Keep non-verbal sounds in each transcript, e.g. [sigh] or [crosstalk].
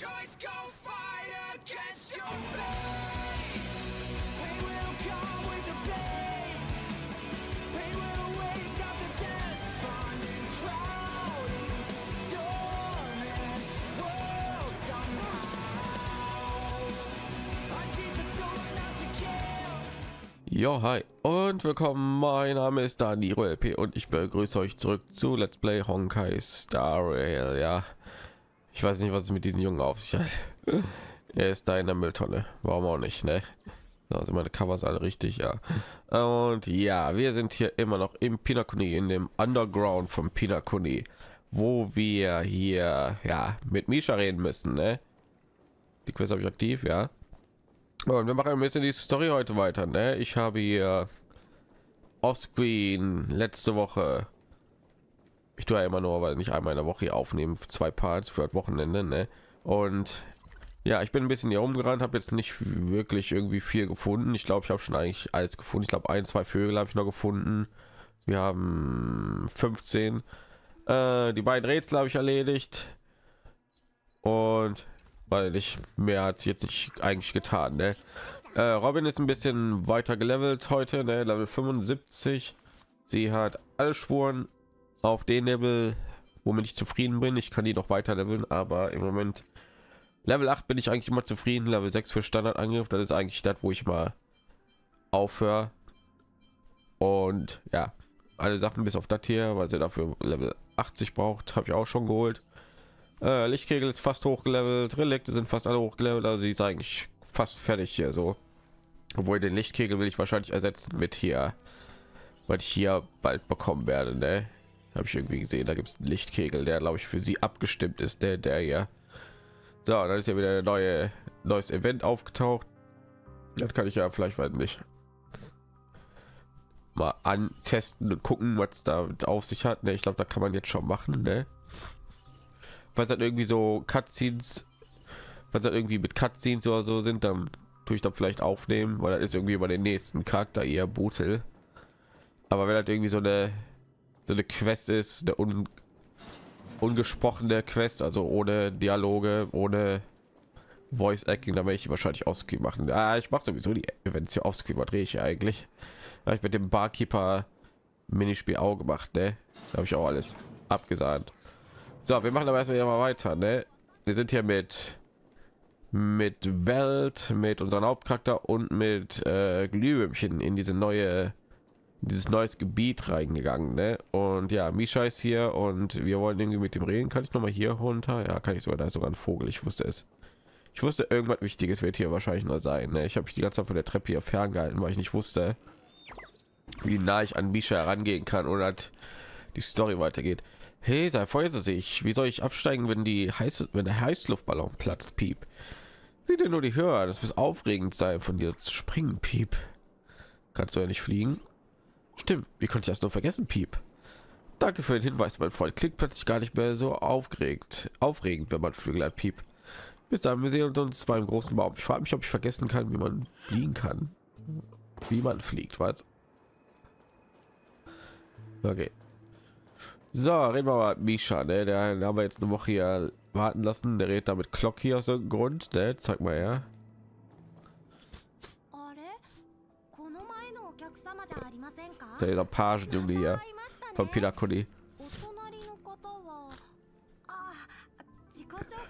choice, go fight against your fate. Pain hi und willkommen. Mein Name ist Daniro LP und ich begrüße euch zurück zu Let's Play Honkai Star Rail. Ja, ich weiß nicht, was es mit diesen Jungen auf sich hat. er ist da in der Mülltonne. Warum auch nicht, ne? Also meine Covers alle richtig, ja. Und ja, wir sind hier immer noch im Pinakuni, in dem Underground von Pinakuni, wo wir hier ja mit Misha reden müssen, ne? Die Quest habe ich aktiv, ja. Und wir machen ein bisschen die Story heute weiter. Ne? Ich habe hier offscreen letzte Woche. Ich tue ja immer nur, weil nicht einmal in der Woche aufnehmen, zwei Parts für Wochenende. Ne? Und ja, ich bin ein bisschen hier rumgerannt, habe jetzt nicht wirklich irgendwie viel gefunden. Ich glaube, ich habe schon eigentlich alles gefunden. Ich glaube, ein, zwei Vögel habe ich noch gefunden. Wir haben 15. Äh, die beiden Rätsel habe ich erledigt. Und weil ich mehr hat jetzt nicht eigentlich getan. Ne? Äh, Robin ist ein bisschen weiter gelevelt heute, ne? Level 75. Sie hat alle Spuren auf den Level, womit ich zufrieden bin. Ich kann die noch weiter leveln, aber im Moment Level 8 bin ich eigentlich immer zufrieden. Level 6 für Standardangriff, das ist eigentlich das, wo ich mal aufhöre. Und ja, alle Sachen bis auf das hier, weil sie dafür Level 80 braucht, habe ich auch schon geholt. Äh, Lichtkegel ist fast hochgelevelt, Relikte sind fast alle hochgelevelt, also sie ist eigentlich fast fertig hier so. Obwohl den Lichtkegel will ich wahrscheinlich ersetzen mit hier, weil ich hier bald bekommen werde. Ne? Habe ich irgendwie gesehen, da gibt es Lichtkegel, der glaube ich für sie abgestimmt ist, der der hier. So, dann ist ja wieder ein neue neues Event aufgetaucht. Das kann ich ja vielleicht weit nicht mal antesten und gucken, was da auf sich hat. Ne, ich glaube, da kann man jetzt schon machen. Ne? was dann irgendwie so Cutscenes, was dann irgendwie mit Cutscenes oder so sind, dann tue ich dann vielleicht aufnehmen, weil das ist irgendwie über den nächsten Charakter eher Butel. Aber wenn das irgendwie so eine so eine Quest ist, eine un, ungesprochene Quest, also ohne Dialoge, ohne Voice Acting, dann werde ich wahrscheinlich Offscreen machen. Ah, ich mache sowieso die Events hier Offscreen, was drehe ich eigentlich? Habe ich mit dem Barkeeper Minispiel auch gemacht, ne? Da habe ich auch alles abgesagt. So, wir machen aber erstmal mal weiter, ne? Wir sind hier mit mit Welt, mit unserem Hauptcharakter und mit äh, Glühwürmchen in diese neue dieses neues Gebiet reingegangen, ne? Und ja, Misha ist hier und wir wollen irgendwie mit dem reden. Kann ich noch mal hier runter? Ja, kann ich sogar. Da sogar ein Vogel. Ich wusste es. Ich wusste, irgendwas Wichtiges wird hier wahrscheinlich nur sein. Ne? Ich habe mich die ganze Zeit von der Treppe hier ferngehalten, weil ich nicht wusste, wie nah ich an Misha herangehen kann oder die Story weitergeht. Hey, sei vorsichtig. Wie soll ich absteigen, wenn die heiße, wenn der Heißluftballon platzt, Piep? Sieh dir nur die Höhe. Das muss aufregend sein, von dir zu springen, Piep. Kannst du ja nicht fliegen? Stimmt. Wie konnte ich das nur vergessen, Piep? Danke für den Hinweis, mein Freund. Klingt plötzlich gar nicht mehr so aufgeregt. Aufregend, wenn man Flügel hat, Piep. Bis dann, wir sehen uns beim großen Baum. Ich frage mich, ob ich vergessen kann, wie man fliegen kann. Wie man fliegt, was? Okay. So, reden wir mal mit Misha, ne? Der, haben wir jetzt eine Woche hier warten lassen. Der redet da mit Glock hier aus dem Grund, ne? Zeig mal her.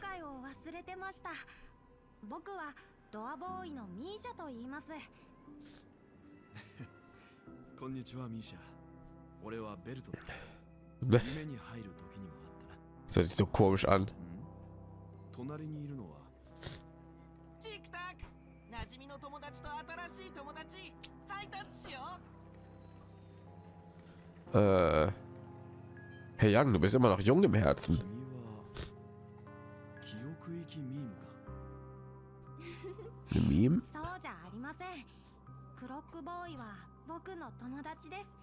介を忘れてました。僕はドアボーイのミーシャと言います。[laughs] こんにちはミーシャ。俺はベルトだ。Das 夢に入る時にもあったな。hört sich so komisch an. 隣にいるのは？チクタク。馴染みの友達と新しい友達ハイタッチしよう Äh, Herr Young, du bist immer noch jung im Herzen. 君は記憶域ミームか Ein Meme? 僕の友達です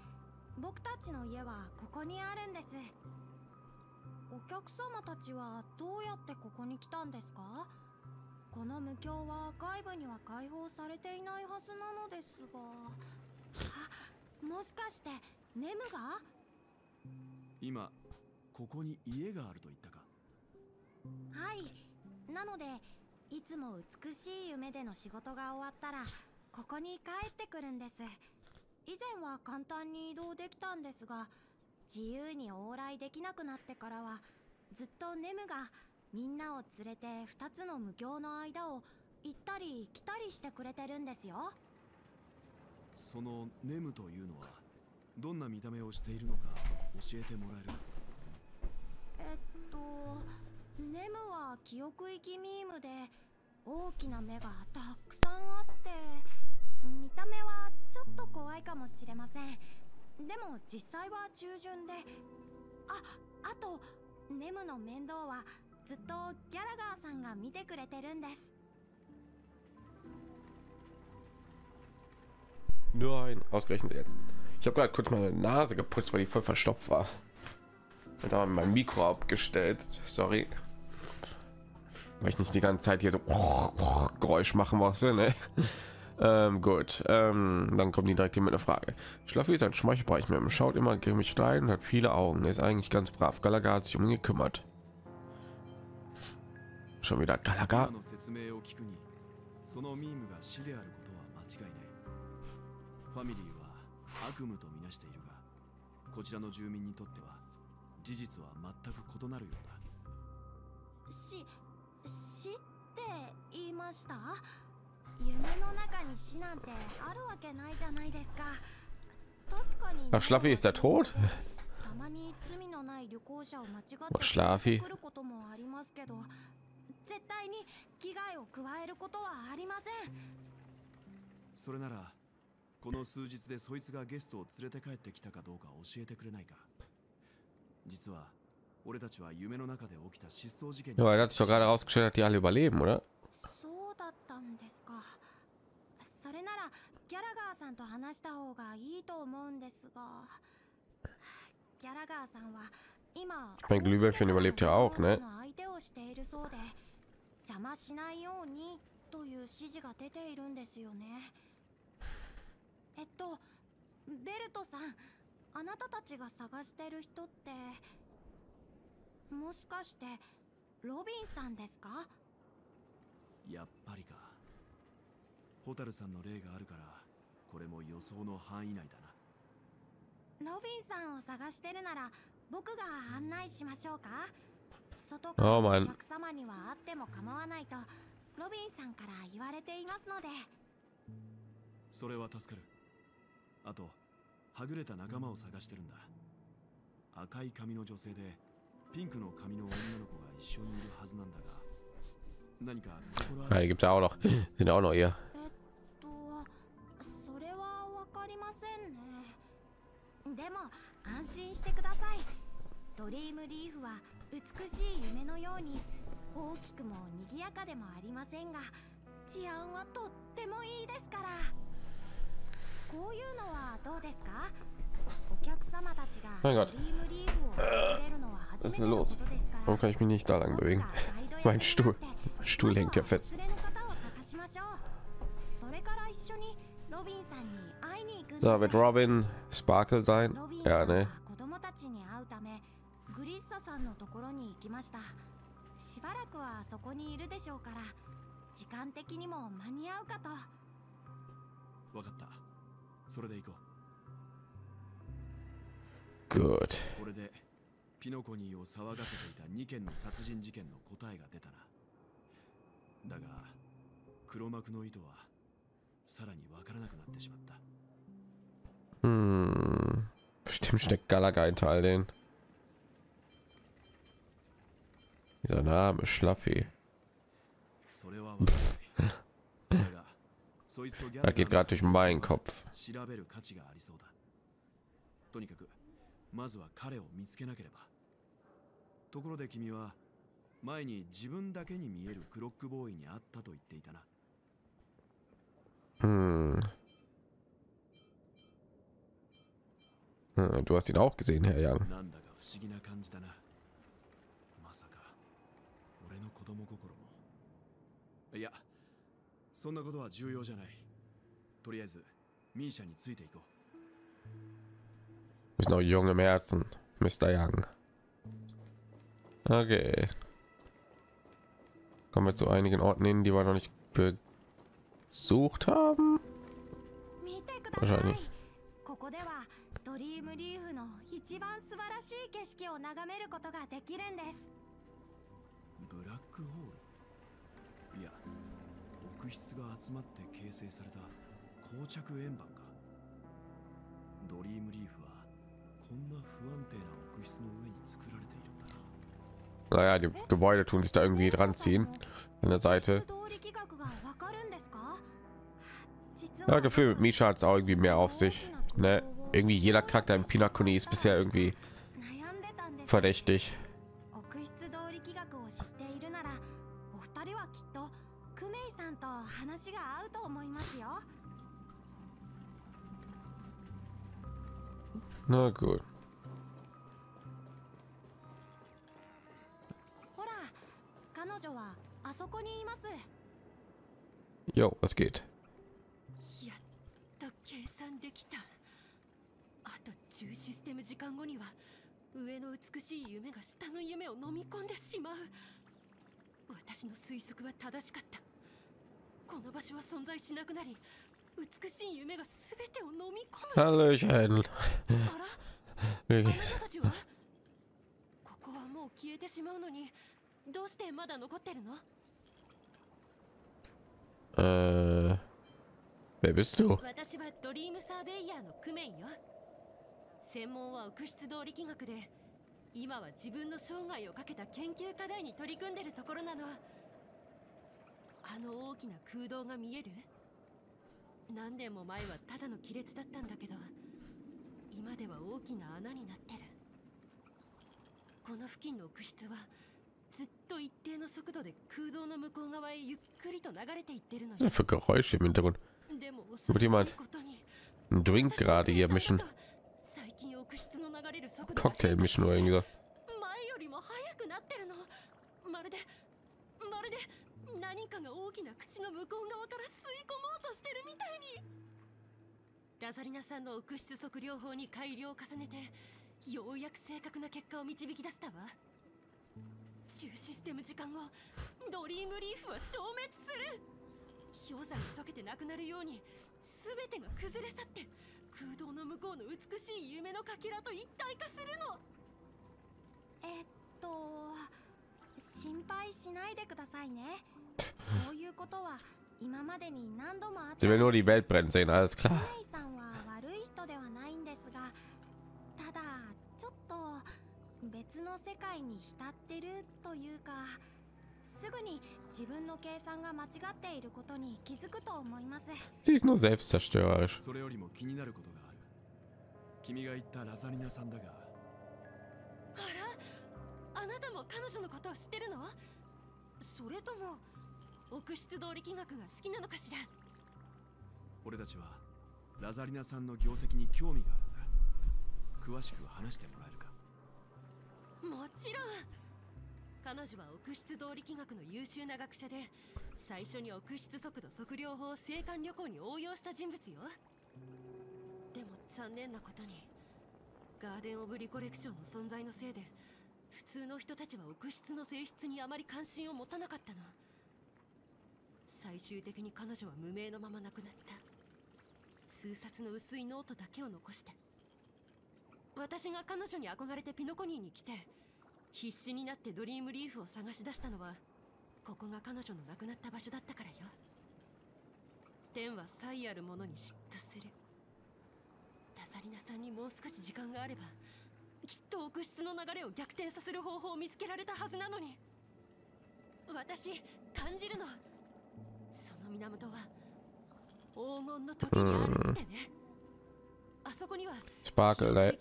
僕たちの家はここにあるんですお客様たちはどうやってここに来たんですかこの無境は外部には開放されていないはずなのですがあもしかしてネムが？今ここに家があると言ったか？はい。なのでいつも美しい夢での仕事が終わったらここに帰ってくるんです。以前は簡単に移動できたんですが自由に往来できなくなってからはずっとネムがみんなを連れて2つの無境の間を行ったり来たりしてくれてるんですよ。そのネムというのはどんな見た目をしているのか教えてもらえる？えっとネムは記憶域ミームで大きな目がたくさんあって見た目はちょっと怖いかもしれません。でも実際は従順でああとネムの面倒はずっとギャラガーさんが見てくれてるんです。Nein, ausgerechnet jetzt. Ich habe gerade kurz meine Nase geputzt, weil die voll verstopft war. Da mein Mikro abgestellt. Sorry. Weil ich nicht die ganze Zeit hier so Geräusch machen musste, ne? [laughs] Ähm, gut, ähm, dann kommt die direkt hier mit einer Frage. Schlaffi ist ein ihm, schaut immer grimmig rein und hat viele Augen. Ist eigentlich ganz brav. Galaga hat sich um ihn gekümmert. Schon wieder 今 Galaga. 悪夢とみなしているがこちらの住民にとっては事実は全く異なるようだし死って言いました？夢の中に死なんてあるわけないじゃないですか確かに Ach, Schlaffi ist er tot? たまに罪のない旅行者を間違って.来ることもありますけど絶対に危害を加えることはありませんそれならこの数日でそいつがゲストを連れて帰ってきたかどうか教えてくれないか。実は俺たちは夢の中で起きた失踪事件に Ja, er hat sich doch gerade herausgestellt, dass die alle überleben, oder? そうだったんですかそれならギャラガーさんと話した方がいいと思うんですが。ギャラガーさんは今 überlebt ja auch, ne? 相手をしているそうで邪魔しないようにという指示が出ているんですよねえっとベルトさんあなたたちが探してる人ってもしかしてロビンさんですか？やっぱりか。ホタルさんの例があるからこれも予想の範囲内だな。ロビンさんを探してるなら僕が案内しましょうか？外からお客様には会っても構わないとロビンさんから言われていますので。それは助かるあとはぐれた仲間を探してるんだ。赤い髪の女性でピンクの髪の女の子が一緒にいるはずなんだが何か心当 hier gibt es ja auch とそれはわかりませんね。でも安心してください。ドリームリーフは美しい夢のように大きくも賑やかでもありませんが治安はとってもいいですからこういうのはどうですか？お客様たちが Mein ド Gott Was め ist て denn los? Warum kann ich mich nicht da lang bewegen? Mein Stuhl. Stuhl hängt ja fest. ロビンさんに会いに行く So, wird Robin Sparkle sein? Ja, ne? 子供たちに会うためグリッサさんのところに行きましたしばらくはそこにいるでしょうから時間的にも間に合うかとわかったそれで行こ.うこれでピノコニーを騒がせていた2件の殺人事件の答えが出たなだが黒幕の意図はさらにわからなくなってしまった Hm. Bestimmt steckt Galaga hinter all den. Dieser Name, Schlaffi. [laughs] Da geht gerade durch meinen Kopf. Hm. Hm, du hast ihn auch gesehen, Herr Young. Ja, そんなことは重要じゃないとりあえずミーシャについていこう Ist noch jung im Herzen, Mr. Young. Okay. Kommen wir zu einigen Orten hin, die wir noch nicht besucht haben. 見てください Wahrscheinlich. ここではドリームリーフの一番素晴らしい景色を眺めることができるんです 奥室が集まって形成された膠着円盤かドリームリーフはこんな不安定な奥室の上に作られているんだな Naja, die Gebäude tun sich da irgendwie dran ziehen an der Seite. 通り企画がわかるんですか実 Ja, Gefühl, Misha hat es auch irgendwie mehr auf sich. Ne? Irgendwie jeder Charakter im Pinakuni ist bisher irgendwie 悩んでたんです verdächtig. Na gut. ほら彼女はあそこにいます Jo, was geht? やっと計算できたあと10システム時間後には上の美しい夢が下の夢を飲み込んでしまう私の推測は正しかったこの場所は存在しなくなり美しい夢が全てを飲み込む Hallöchen. あら?たたちは？ここはもう消えてしまうのにどうしてまだ残ってるの？Äh, wer bist du? 私はドリームサーベイヤーのクメイよ専門は奥室動力学で今は自分の生涯をかけた研究課題に取り組んでるところなのあの大きな空洞が見える？何年も前はただの亀裂だったんだけど今では大きな穴になってるこの付近の奥室はずっと一定の速度で空洞の向こう側へゆっくりと流れていってるのよ denn für Geräusche im Hintergrund? でも恐ろし jemand いことに Drink gerade hier mischen. Cocktail mischen oder irgendwie so. 前よりも速くなってるのまるでまるで何かが大きな口の向こう側から吸い込もうとしてるみたいに。ラザリナさんの奥室測量法に改良を重ねてようやく正確な結果を導き出したわ。10システム時間後ドリームリーフは消滅する。氷山が溶けてなくなるように全てが崩れ去って空洞の向こうの美しい夢のかけらと一体化するの。えっと心配しないでくださいね。こういうことは今までに何度もあった。Sie will nur die Welt brennen sehen, alles klar. イさんは悪い人ではないんですがただちょっと別の世界に浸ってるというかすぐに自分の計算が間違っていることに気づくと思います。Sie ist nur selbstzerstörerisch. それよりも気になることがある。君が言ったラザリナさんだが。あら？あなたも彼女のことを知ってるの？それとも奥室動力学が好きなのかしら？俺たちはラザリナさんの業績に興味があるんだ。詳しく話してもらえるか？もちろん。彼女は奥室動力学の優秀な学者で最初に奥室速度測量法を青函旅行に応用した人物よ。でも残念なことにガーデン・オブ・リコレクションの存在のせいで普通の人たちは憶質の性質にあまり関心を持たなかったの最終的に彼女は無名のまま亡くなった。数冊の薄いノートだけを残して。私が彼女に憧れてピノコニーに来て必死になってドリームリーフを探し出したのはここが彼女の亡くなった場所だったからよ。天は才ある者に嫉妬する。ラザリナさんにもう少し時間があればきっと奥室の流れを逆転させる方法を見つけられたはずなのに。私感じるの。Hm. Sparkle, ey.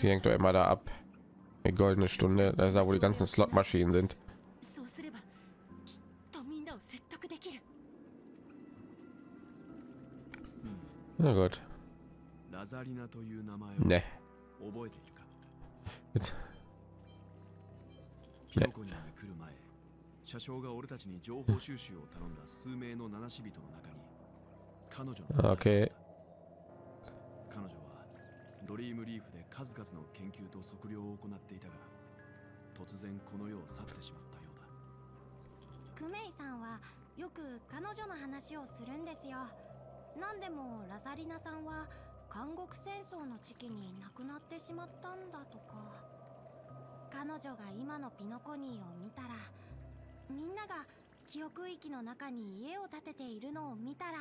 Die hängt doch immer da ab. Die goldene Stunde, da ist da, wo die ganzen Slotmaschinen sind. Na gut. Ne. Jetzt. Ne. ne. 車掌が俺たちに情報収集を頼んだ数名の七死人の中に彼女の.彼女はドリームリーフで数々の研究と測量を行っていたが突然この世を去ってしまったようだ。クメイさんはよく彼女の話をするんですよ。なんでもラザリナさんは監獄戦争の時期に亡くなってしまったんだとか。彼女が今のピノコニーを見たらみんなが記憶域の中に家を建てているのを見たら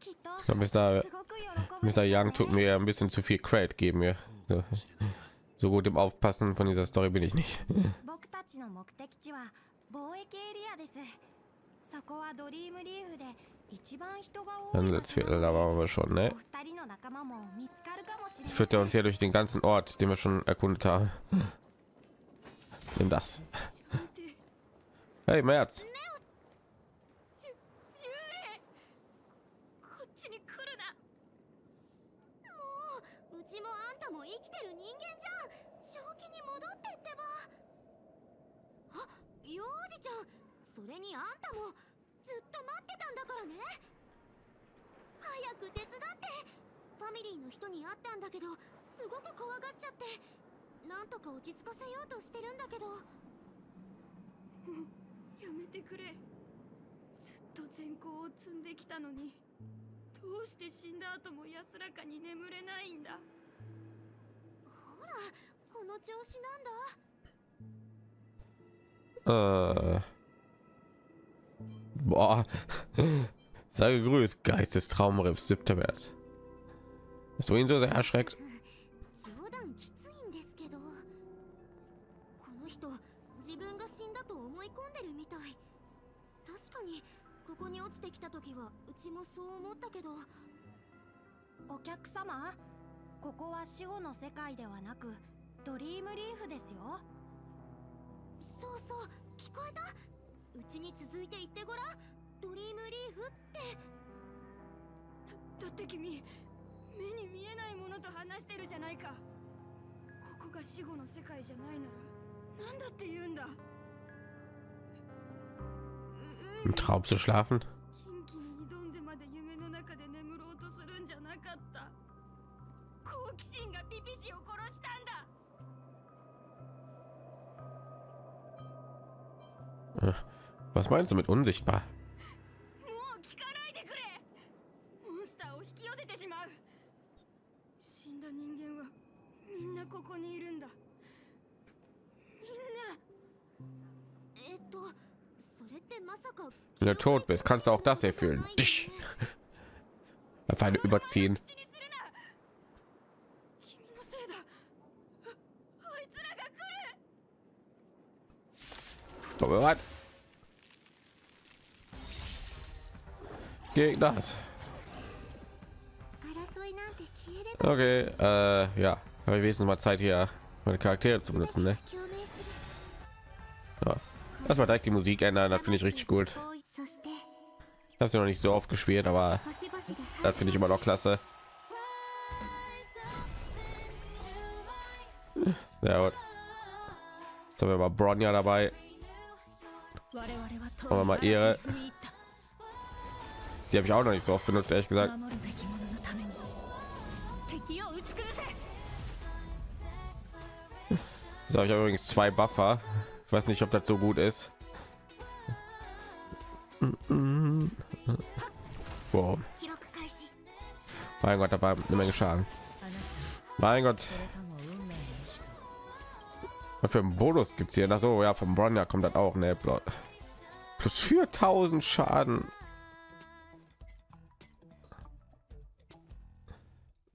きっと Ich glaube, Mr. すごく喜ぶで Mr. しょう Young ね tut mir ein bisschen zu viel Credit geben mir. そう So, かもしれない so gut im Aufpassen von dieser Story bin ich nicht. [laughs] 僕たちの目的地は貿易エリアですそこはドリームリーフで一番人が多い場所 Handelsviertel, な da の waren wir schon, で ne? お二人の仲間も見つかるかもしれま Jetzt せん führt er uns hier durch den ganzen Ort, den wir schon erkundet haben. Nimm das. Hey, März. こっちに来るな。もううちもあんたも生きてる人間じゃん正気に戻ってってば。あ幼児ちゃんそれにあんたもずっと待ってたんだからね。早く手伝って。ファミリーの人に会ったんだけどすごく怖がっちゃって。なんとか落ち着かせようとしてるんだけど。やめてくれずっと善行を積んできたのにどうして死んだ後も安らかに眠れないんだほらこの調子なんだ Äh. Boah. Sei gegrüßt, Geistestraumriff, 7. März. Hast du ihn so sehr erschreckt? ここに落ちてきた時はうちもそう思ったけど。お客様？ここは死後の世界ではなくドリームリーフですよ。そうそう聞こえた？うちに続いて言ってごらん。ドリームリーフって。だだって君目に見えないものと話してるじゃないか。ここが死後の世界じゃないなら何だって言うんだ？im Traum zu schlafen. Äh, was meinst du mit unsichtbar? Äh, wenn du tot bist, kannst du auch das erfüllen. Dich. Feinde überziehen. Bereit. Gegen das. Okay, äh, ja, wir wesen mal Zeit hier meine Charaktere zu benutzen, ne? Ja. Erstmal direkt die Musik ändern, das finde ich richtig gut. Ich habe sie noch nicht so oft gespielt, aber da finde ich immer noch klasse. Ja, gut. Jetzt haben wir mal Bronja dabei. Machen wir mal Ehre. Sie habe ich auch noch nicht so oft benutzt, ehrlich gesagt. So, ich habe übrigens zwei Buffer weiß nicht, ob das so gut ist. Wow. Mein Gott, da war eine Menge Schaden. Mein Gott. Und für einen Bonus gibt es hier. Achso, ja, vom Bronja kommt das auch, ne? Plus 4000 Schaden.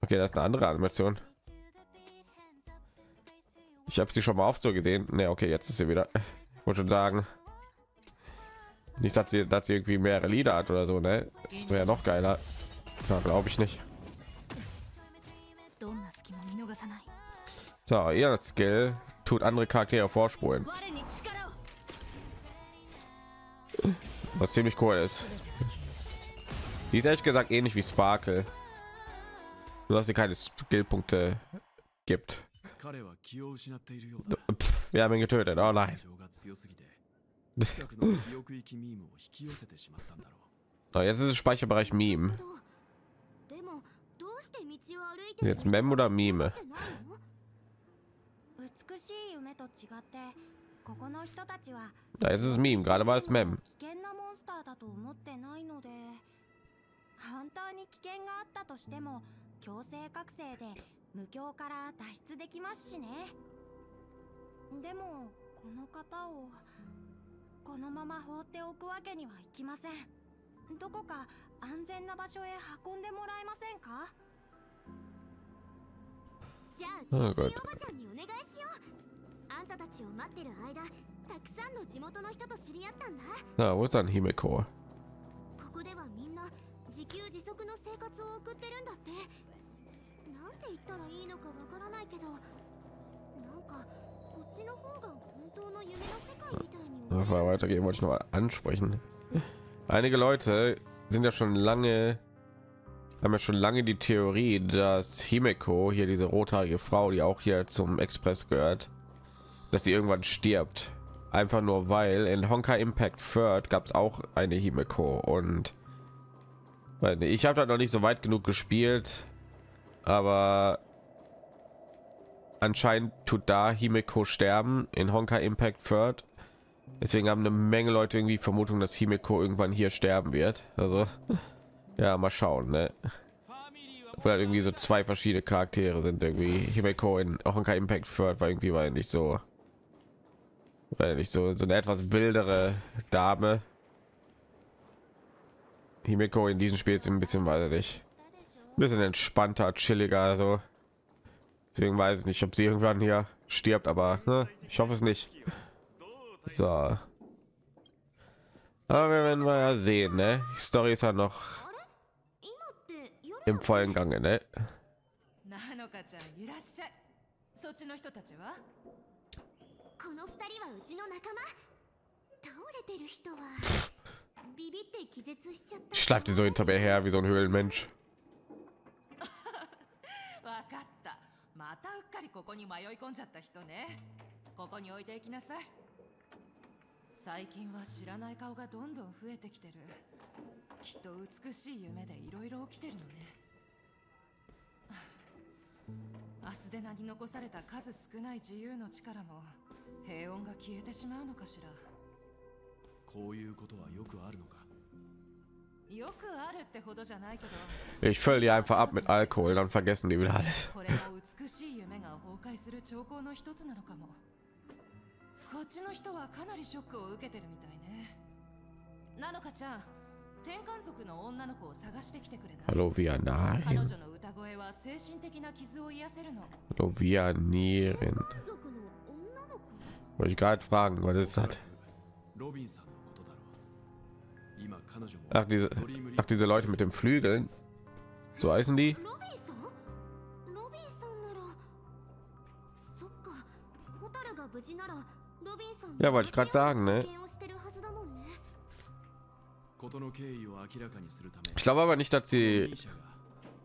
Okay, das ist eine andere Animation. Ich habe sie schon mal oft so gesehen. Ne, okay, jetzt ist sie wieder. und schon sagen. Nicht, dass sie, dass sie irgendwie mehrere Lieder hat oder so, ne? Wäre noch geiler. Ja, glaube ich nicht. So, ihr Skill tut andere Charaktere vorspulen. Was ziemlich cool ist. Sie ist ehrlich gesagt ähnlich wie Sparkle. Nur dass sie keine Skillpunkte gibt. 彼は気を失っているようだ wir haben ihn getötet. Oh nein. 感情が強すぎて近くの記憶域ミームを引き寄せてしまったんだろう [laughs] So, jetzt ist es Speicherbereich Meme. でもどうして道を歩いて Jetzt Mem oder Meme? 美しい夢と違ってここの人たちは Da ist es Meme, gerade war es Mem. 危険なモンスターだと思ってないので本当に危険があったとしても強制覚醒で無境から脱出できますしね。でもこの方をこのまま放っておくわけにはいきません。どこか安全な場所へ運んでもらえませんか？じゃあおばちゃんにお願いしよう。あんたたちを待ってる間たくさんの地元の人と知り合ったんだ。Wo ist dann Himeko? ここではみんな自給自足の生活を送ってるんだってなんて言ったらいいのかわからないけどなんかこっちの方が本当の夢の世界みたいに思え Bevor wir weitergehen, wollte ich noch mal ansprechen. Einige Leute sind ja schon lange, haben ja schon lange die Theorie, dass Himeko, hier diese rothaarige Frau, die auch hier zum Express gehört, dass sie irgendwann stirbt. Einfach nur weil in Honkai Impact Third gab es auch eine Himeko und weil nicht, ich habe da noch nicht so weit genug gespielt, aber anscheinend tut da Himeko sterben in Honka Impact Third. Deswegen haben eine Menge Leute irgendwie Vermutung, dass Himeko irgendwann hier sterben wird. Also ja, mal schauen, ne? Weil halt irgendwie so zwei verschiedene Charaktere sind irgendwie Himeko in Honkai Impact Third war irgendwie war nicht so weil ich so so eine etwas wildere Dame Himeko in diesem Spiel ist ein bisschen weiß nicht bisschen entspannter, chilliger, also deswegen weiß ich nicht, ob sie irgendwann hier stirbt, aber ne, ich hoffe es nicht. So. Aber wir werden mal ja sehen, ne? Die Story ist ja noch 今って夜 im vollen Gange, ne? なのかちゃんいらっしゃいそっちの人たちはこの二人はうちの仲間倒れてる人はビビって気絶しちゃった Schleift die so hinter mir her wie so ein Höhlenmensch. わかった。またうっかりここに迷い込んじゃった人ね。ここに置いていきなさい。最近は知らない顔がどんどん増えてきてる。きっと美しい夢でいろいろ起きてるのね。アスデナに残された数少ない自由の力も平穏が消えてしまうのかしら。こういうことはよくあるのか？Ich fülle die einfach ab mit Alkohol, dann vergessen die wieder alles. これも美しい夢が崩壊する兆候の一つなのかもこっちの人はかなりショックを受けてるみたいねなのかちゃん天観族の女の子を探してきてくれない Hallo 彼 Vianarin. 女の歌声は精神的な傷を癒せるの Hallo Vianirin. 満足の女の子 Wollte ich gerade fragen, was ist das? ロ Ach diese, ach, diese Leute mit den Flügeln. So heißen die. Ja, wollte ich gerade sagen, ne? Ich glaube aber nicht, dass sie,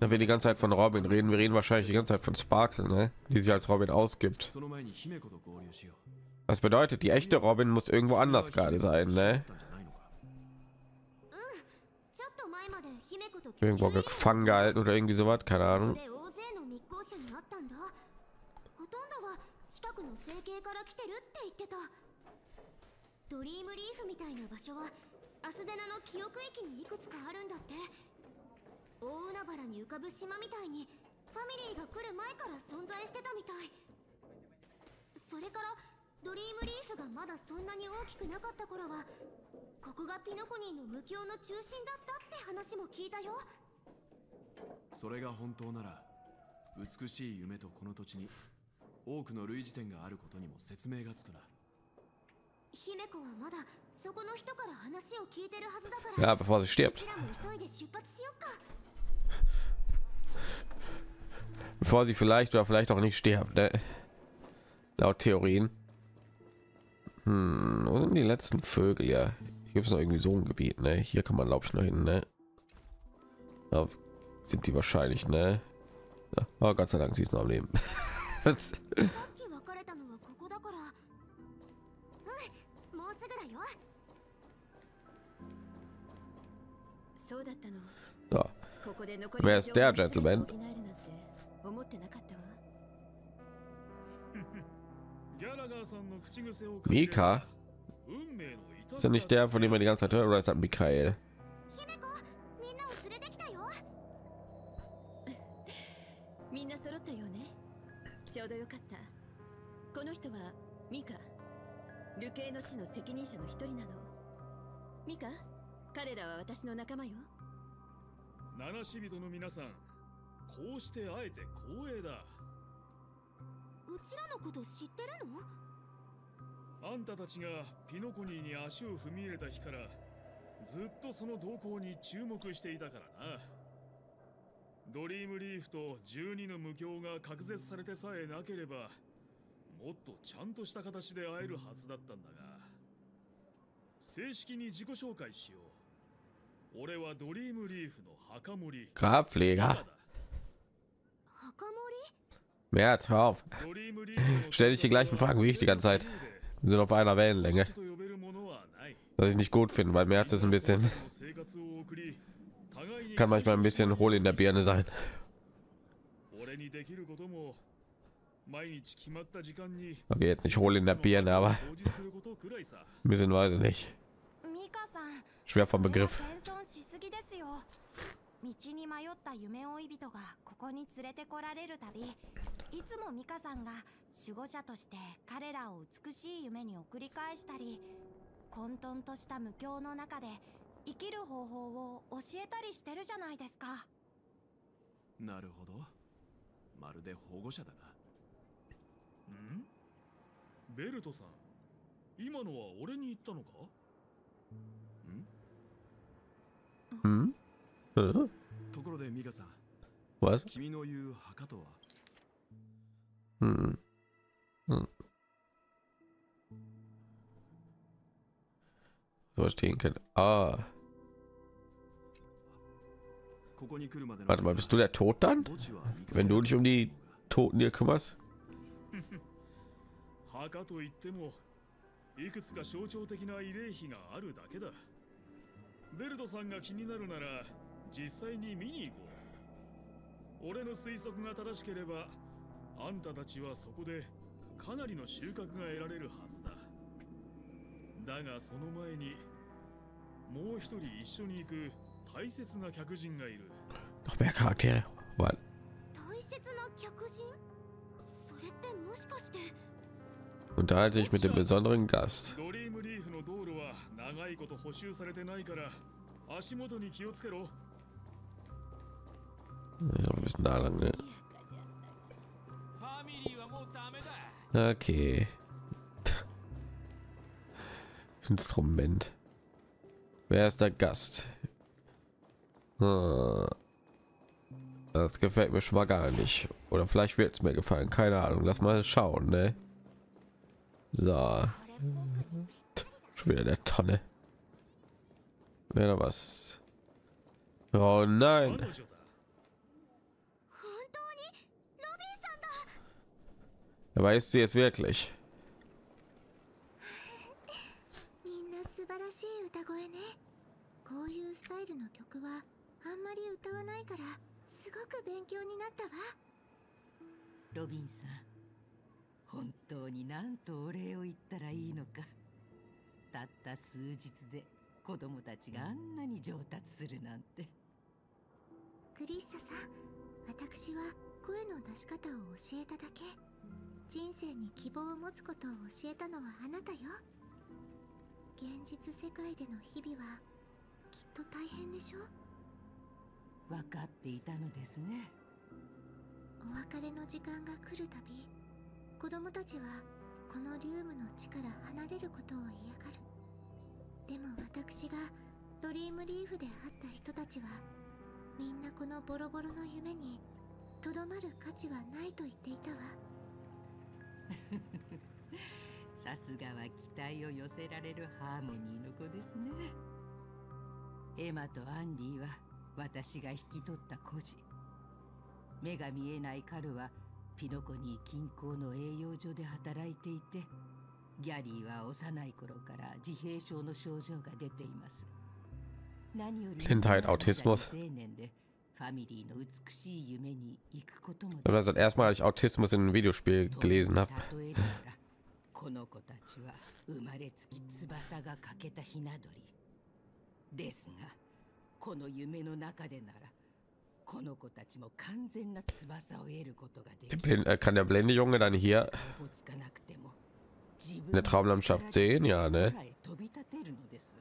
wenn wir die ganze Zeit von Robin reden, wir reden wahrscheinlich die ganze Zeit von Sparkle, ne? die sich als Robin ausgibt. Das bedeutet, die echte Robin muss irgendwo anders gerade sein, ne? Irgendwo gefangen gehalten oder irgendwie sowas, keine Ahnung. で大勢の密航者に会ったんだほとんどは近くの整形から来てるって言ってたドリームリーフみたいな場所はアスデナの記憶域にいくつかあるんだって大海原に浮かぶ島みたいにファミリーが来る前から存在してたみたいそれからドリームリーフがまだそんなに大きくなかった頃はここがピノコニーの無境の中心だったって話も聞いたよそれが本当なら美しい夢とこの土地に多くの類似点があることにも説明がつくな姫子はまだそこの人から話を聞いてるはずだから Ja, bevor sie こ stirbt. ちらも急いで出発しようか Bevor sie vielleicht oder vielleicht auch nicht stirbt, ne? Laut Theorien. Hm, wo sind die letzten Vögel? Ja, hier gibt es noch irgendwie so ein Gebiet, ne? Hier kann man, glaube ich, noch hin, ne? Da sind die wahrscheinlich, ne? Ja. Oh, Gott sei Dank, sie ist noch am Leben. [laughs] so. Wer ist der Gentleman? Mika? Ist er nicht der, von dem man die ganze Zeit hört, oder ist das Michael? 姫子みんなを連れてきたよ。みんな揃ったようね。ちょうどよかった。この人はミカ。流刑の地の責任者の一人なの。ミカ？彼らは私の仲間よ。七死人の皆さん。こうしてあえて光栄だうちらのこと知ってるの？あんたたちがピノコニーに足を踏み入れた日からずっとその動向に注目していたからな。ドリームリーフと12の無教が隔絶されてさえなければもっとちゃんとした形で会えるはずだったんだが正式に自己紹介しよう。俺はドリームリーフの墓守。Grabpfleger. 墓守 Merz, hör auf. Stell dich die gleichen Fragen wie ich die ganze Zeit. Wir sind auf einer Wellenlänge. Was ich nicht gut finde, weil Merz ist ein bisschen, kann manchmal ein bisschen hohl in der Birne sein. 俺にできることも毎日決まった時間に Okay, jetzt nicht hohl in der Birne, aber 掃除することくらいさ ein bisschen weiß ich nicht. ミカさん Schwer vom それ Begriff. 道に迷った夢追い人がここに連れてこられるたびいつもミカさんが守護者として彼らを美しい夢に送り返したり混沌とした無境の中で生きる方法を教えたりしてるじゃないですか。なるほど。まるで保護者だな。ん？ベルトさん今のは俺に言ったのか？ん？Hm? Äh? ところでミカさん Was? 君の言う墓とは Hm. Hm. So verstehen können. Ah. ここに来るまでの Warte mal, bist du der Tod dann? 墓地はミカ Wenn du dich um die Toten hier kümmerst? 墓といってもいくつか象徴的な慰霊碑があるだけだベルトさんが気になるなら [laughs] 実際に見に行こう俺の推測が正しければあんたたちはそこでかなりの収穫が得られるはずだだがその前にもう一人一緒に行く大切な客人がいる Noch mehr Charaktere. What? 大切な客人？それってもしかして？Unterhalte dich mit dem besonderen Gast. ドリームリーフの道路は長いこと補修されてないから足元に気をつけろ Ich glaube, wir müssen da lang. Ne? Okay. [laughs] Instrument. Wer ist der Gast? Ah. Das gefällt mir schon mal gar nicht. Oder vielleicht wird es mir gefallen. Keine Ahnung. Lass mal schauen. Ne? So. Schon wieder der Tonne. Oder was? Oh nein. Er weiß sie jetzt wirklich. みんな素晴らしい歌声ねこういうスタイルの曲はあんまり歌わないからすごく勉強になったわロビンさん本当に何とお礼を言ったらいいのかたった数日で子供たちがあんなに上達するなんてクリッサさん私は声の出し方を教えただけ人生に希望を持つことを教えたのはあなたよ。現実世界での日々はきっと大変でしょ？分かっていたのですね。お別れの時間が来るたび子供たちはこのリュームの地から離れることを嫌がる。でも私がドリームリーフで会った人たちはみんなこのボロボロの夢にとどまる価値はないと言っていたわ [laughs] さすがは期待を寄せられるハーモニーの子ですね。エマとアンディは私が引き取った孤児。目が見えないカルはピノコニー近郊の栄養所で働いていてギャリーは幼い頃から自閉症の症状が出ています。何より Kindheit, Autismus. 青年で ファミリーの美しい夢に行くことも Das war das erste Mal, als ich Autismus in einem Videospiel gelesen habe. [laughs] 例えるなら この子たちは生まれつき翼が欠けたひな鳥ですがこの夢の中でならこの子たちも完全な翼を得ることがで Der きる Blind, äh, kann der blinde Junge dann hier 顔をつかなくても自 in der 分の Traumlandschaft 力で sehen? Ja, ne? 空へ飛び立てるのです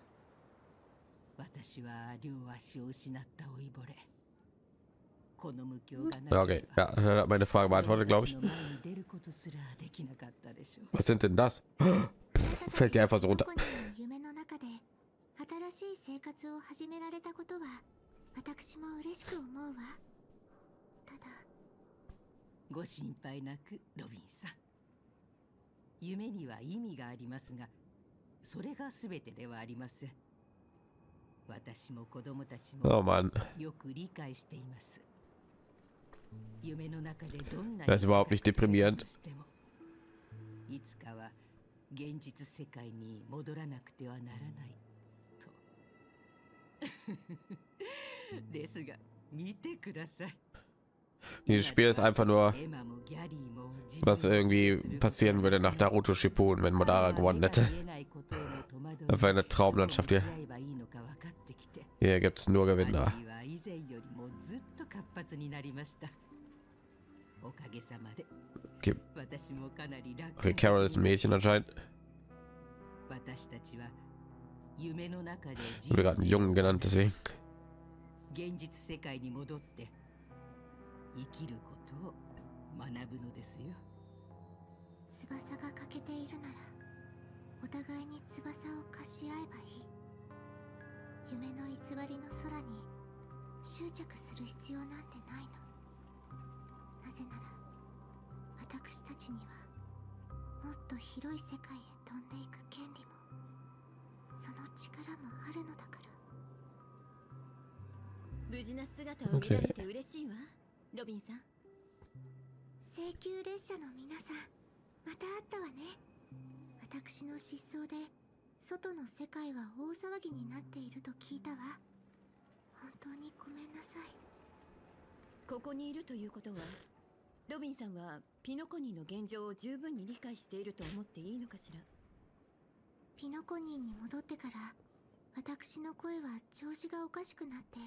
私は両足を失った老いぼれこの無境がな Ja, Okay, ja, er meine Frage beantwortet, glaube ich. Was sind denn das? Fällt dir einfach so runter. ピノコニーの夢の中で新しい生活を始められたことは私も嬉しく思うわただご心配なくロビンさん夢には意味がありますがそれが全てではありません私も子供たち Oh も.よく理解しています夢の中でどんな Das ist überhaupt nicht deprimierend. Dieses Spiel ist einfach nur, was irgendwie passieren würde nach Naruto Shippuden, wenn Modara gewonnen hätte. Einfach eine Traumlandschaft hier. Hier gibt es nur Gewinner. りもずっと活発になりました。おかげさまで。Okay, 私もかなり楽 okay Carol ist ein Mädchen anscheinend. 私たちは夢の中で wurde gerade einen Jungen genannt, deswegen. 現実世界に戻って生きることを学ぶのですよ。翼が欠けているならお互いに翼を貸し合えばいい。夢の偽りの空に執着する必要なんてないの。なぜなら私たちにはもっと広い世界へ飛んでいく権利もその力もあるのだから。無事な姿を見られて嬉しいわ、ロビンさん。請求列車の皆さんまた会ったわね。私の失踪で外の世界は大騒ぎになっていると聞いたわ。本当にごめんなさいここにいるということはロビンさんはピノコニーの現状を十分に理解していると思っていいのかしら？ピノコニーに戻ってから私の声は調子がおかしくなって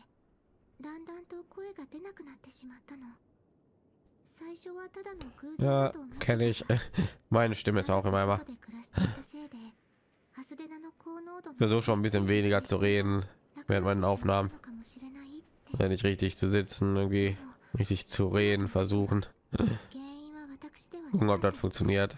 だんだんと声が出なくなってしまったの最初はただの偶然だと思ってた kenne ich. [laughs] Meine Stimme ist auch immer immer. 外で暮らしていたせいで [laughs] ハスデナの高濃度の Ich versuche schon ein bisschen weniger zu reden während meinen Aufnahmen. Ja, nicht richtig zu sitzen, irgendwie richtig zu reden, versuchen. Gucken, ob das funktioniert.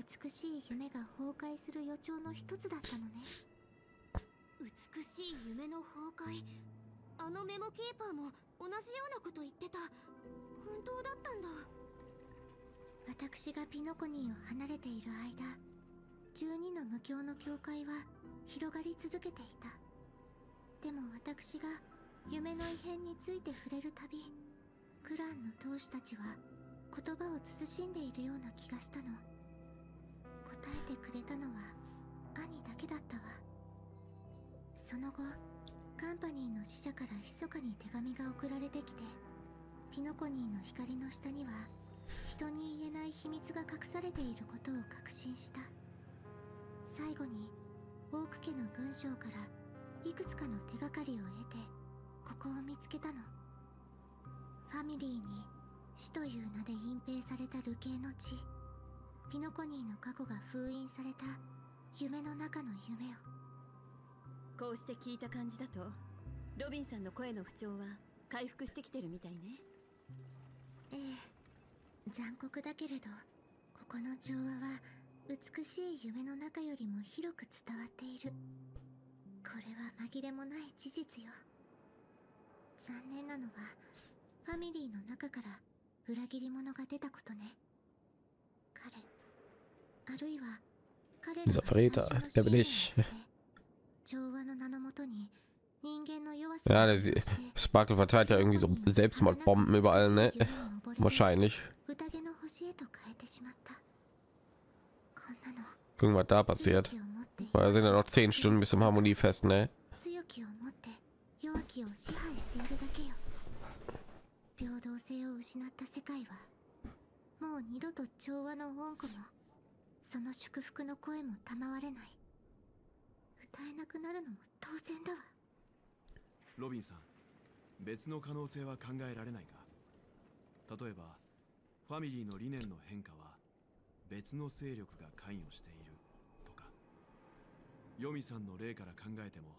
美しい夢が崩壊する予兆の一つだったのね美しい夢の崩壊あのメモキーパーも同じようなこと言ってた本当だったんだ私がピノコニーを離れている間12の無教の教会は広がり続けていた。でも私が夢の異変について触れるたびクランの当主たちは言葉を慎んでいるような気がしたの。答えてくれたのは兄だけだったわ。その後カンパニーの使者から密かに手紙が送られてきてピノコニーの光の下には人に言えない秘密が隠されていることを確信した。最後にオーク家の文章からいくつかの手がかりを得てここを見つけたの。ファミリーに死という名で隠蔽された流刑の地。ピノコニーの過去が封印された。夢の中の夢を。こうして聞いた感じだとロビンさんの声の不調は回復してきてるみたいね。ええ残酷だけれどここの調和は美しい夢の中よりも広く伝わっている。これは紛れもない事実よ。残念なのはファミリーの中から裏切り者が出たことね。彼あるいは彼らが最初の ich. 念をして [laughs] 調和の名のもとに Ja, を der 利用 Sie- して Sparkle verteilt ja irgendwie so Selbstmordbomben überall, ne? Wahrscheinlich. 宴の星へと変えてしまったこんなの Gucken, was da passiert. Weil da sind ja noch 10 Stunden bis zum Harmoniefest, ne? ロビンさん別の可能性は考えられないか？例えばファミリーの理念の変化は別の勢力が関与しているとかヨミさんの例から考えても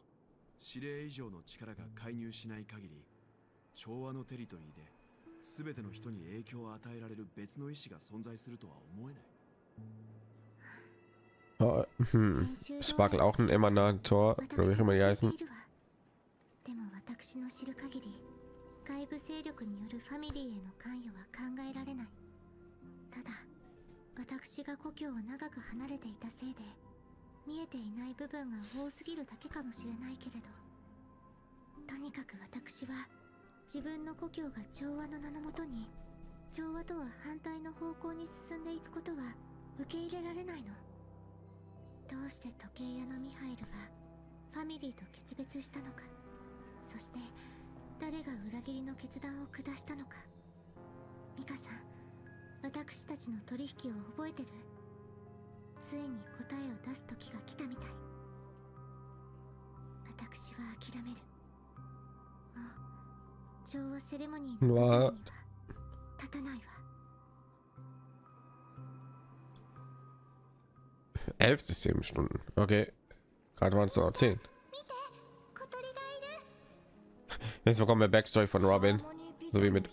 指令以上の力が介入しない限り調和のテリトリーで全ての人に影響を与えられる別の意志が存在するとは思えない Oh, hm. Sparkle auch ein Emanator, oder wie auch immer die heißen? でも私の知る限り外部勢力によるファミリーへの関与は考えられない。ただ私が故郷を長く離れていたせいで見えていない部分が多すぎるだけかもしれないけれど。とにかく私は自分の故郷が調和の名のもとに調和とは反対の方向に進んでいくことは受け入れられないの。どうして時計屋のミハイルがファミリーと決別したのか。そして誰が裏切りの決断を下したのかミカさん私たちの取引を覚えてる？ついに答えを出す時が来たみたい私は諦めるもう調和セレモニーのには立たないわ Elf Systemstunden. Okay. Gerade waren es noch zehn. Jetzt bekommen wir Backstory von Robin. So wie mit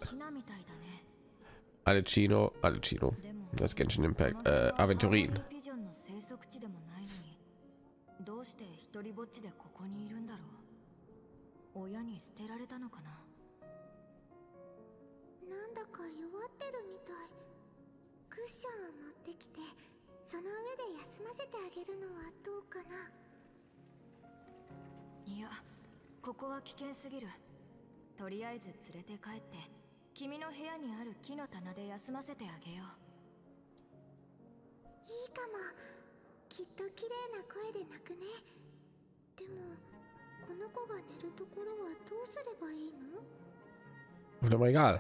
Alecino, Alecino. Das Genshin Impact. Äh, Aventurin. どうして一人ぼっちでここにいるんだろう親に捨てられたのかななんだか弱ってるみたいクッションを持ってきてその上で休ませてあげるのはどうかないやここは危険すぎるとりあえず連れて帰って君の部屋にある木の棚で休ませてあげよう。いいかも。きっと綺麗な声で泣くね。でもこの子が寝るところはどうすればいいの？Ist aber egal.